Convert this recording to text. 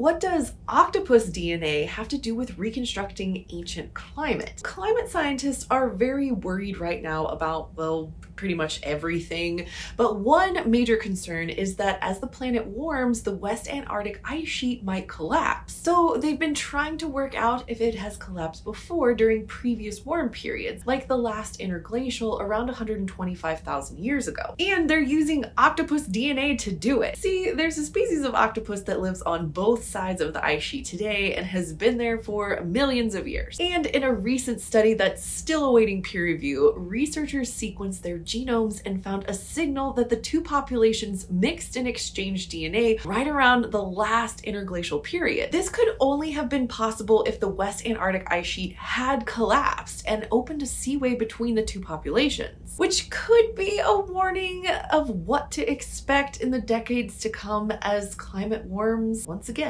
What does octopus DNA have to do with reconstructing ancient climate? Climate scientists are very worried right now about, well, pretty much everything. But one major concern is that as the planet warms, the West Antarctic ice sheet might collapse. So they've been trying to work out if it has collapsed before during previous warm periods, like the last interglacial around 125,000 years ago. And they're using octopus DNA to do it. See, there's a species of octopus that lives on both sides of the ice sheet today and has been there for millions of years. And in a recent study that's still awaiting peer review, researchers sequenced their genomes and found a signal that the two populations mixed and exchanged DNA right around the last interglacial period. This could only have been possible if the West Antarctic ice sheet had collapsed and opened a seaway between the two populations, which could be a warning of what to expect in the decades to come as climate warms once again.